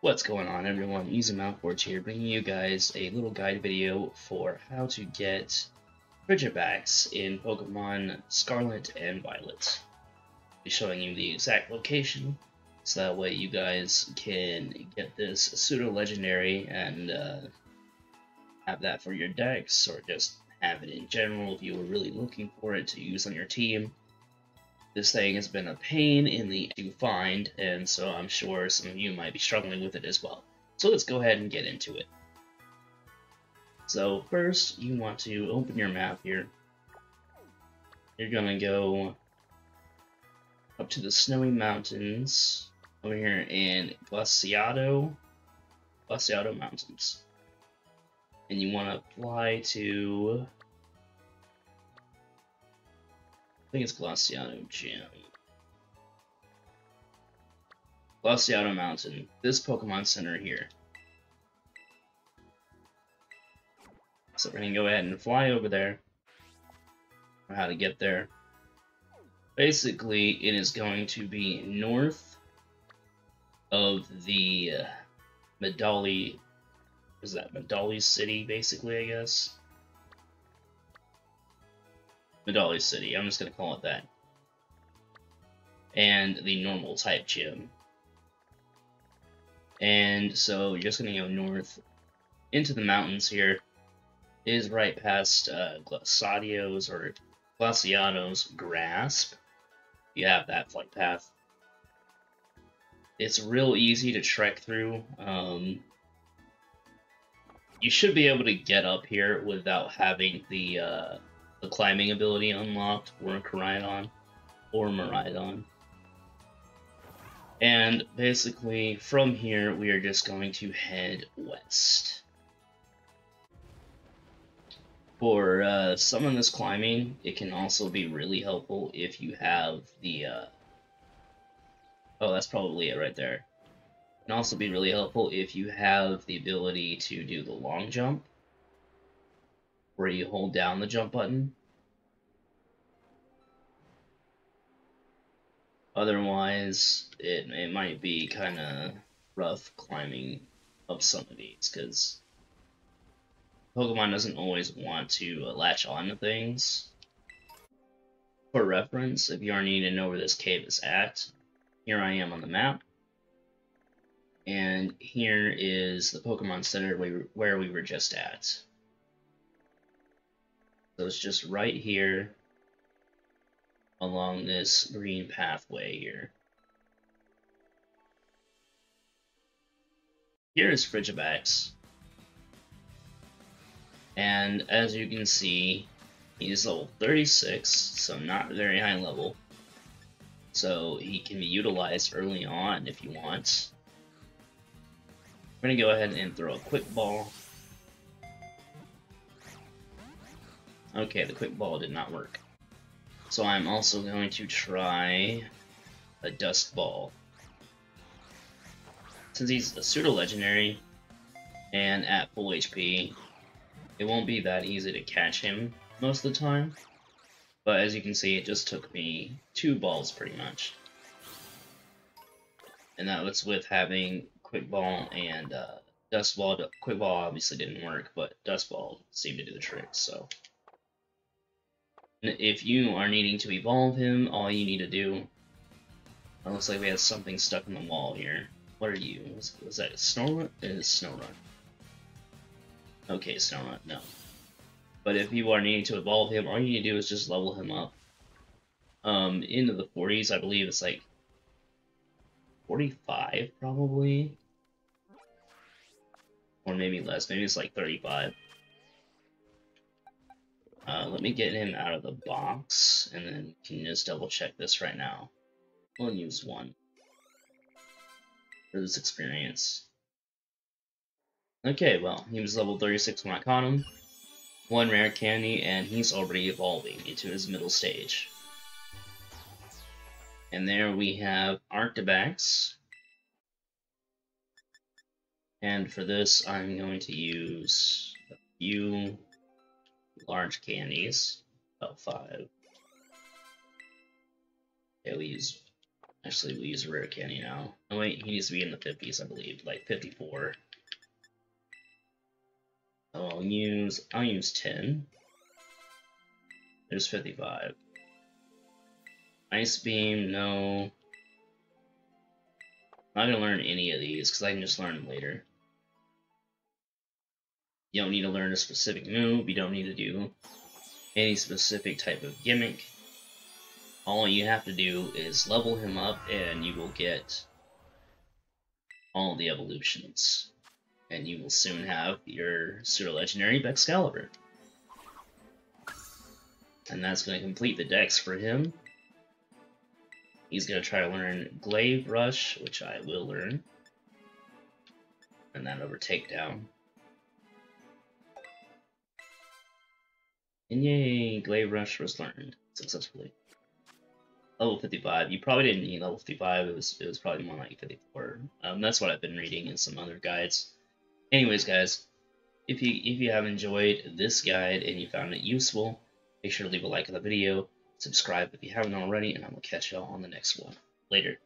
What's going on everyone, Izu Malforge here, bringing you guys a little guide video for how to get Frigibax in Pokemon Scarlet and Violet. I'll be showing you the exact location, so that way you guys can get this pseudo-legendary and uh, have that for your dex, or just have it in general if you were really looking for it to use on your team. This thing has been a pain in the to find, and so I'm sure some of you might be struggling with it as well. So let's go ahead and get into it. So first, you want to open your map here. You're gonna go up to the snowy mountains over here in Glaseado, Glaseado Mountains. And you want to fly to I think it's Glaseado Gym. Glaseado Mountain. This Pokemon Center here. So we're gonna go ahead and fly over there. How to get there. Basically, it is going to be north of the uh, Medali. Is that Medali City, basically, I guess? Medali City. I'm just going to call it that. And the normal type gym. And so you're just going to go north into the mountains here. It is right past uh, or Glaseado's Grasp. You have that flight path. It's real easy to trek through. Um, you should be able to get up here without having the uh, the climbing ability unlocked for Koraidon or Miraidon. And basically, from here, we are just going to head west. For uh, some of this climbing, it can also be really helpful if you have the... Uh... Oh, that's probably it right there. It can also be really helpful if you have the ability to do the long jump where you hold down the jump button. Otherwise, it, it might be kind of rough climbing up some of these, because Pokemon doesn't always want to uh, latch on to things. For reference, if you are needing to know where this cave is at, here I am on the map. And here is the Pokemon Center we, where we were just at. So it's just right here along this green pathway here. Here is Frigibax. And as you can see, he's level 36, so not very high level. So he can be utilized early on if you want. We're gonna go ahead and throw a quick ball. Okay, the quick ball did not work. So I'm also going to try a Dusk Ball. Since he's a pseudo-legendary and at full HP, it won't be that easy to catch him most of the time. But as you can see, it just took me two balls pretty much. And that was with having Quick Ball and uh, Dusk Ball. Quick Ball obviously didn't work, but Dusk Ball seemed to do the trick, so... If you are needing to evolve him, all you need to do... It looks like we have something stuck in the wall here. What are you? Was, was that Snorunt? It is Snorunt. Okay, Snorunt, no. But if you are needing to evolve him, all you need to do is just level him up. Um, into the 40s, I believe it's like 45, probably? Or maybe less, maybe it's like 35. Uh, let me get him out of the box, and then can just double check this right now. We'll use one for this experience. Okay, well, he was level 36 when I caught him. One rare candy, and he's already evolving into his middle stage. And there we have Arctibax. And for this, I'm going to use a few large candies, about five. Okay, we use Actually, we use a rare candy now. Oh wait, he needs to be in the 50s, I believe, like 54. So I'll use, I'll use 10. There's 55. Ice Beam, no. I'm not gonna learn any of these, because I can just learn them later. You don't need to learn a specific move, you don't need to do any specific type of gimmick. All you have to do is level him up and you will get all the evolutions. And you will soon have your Pseudo Legendary Baxcalibur. And that's going to complete the dex for him. He's going to try to learn Glaive Rush, which I will learn. And then over Takedown. And yay, Glaive Rush was learned successfully. Level 55. You probably didn't need level 55. It was it was probably more like 54. Um, that's what I've been reading in some other guides. Anyways, guys, if you if you have enjoyed this guide and you found it useful, make sure to leave a like on the video, subscribe if you haven't already, and I will catch y'all on the next one. Later.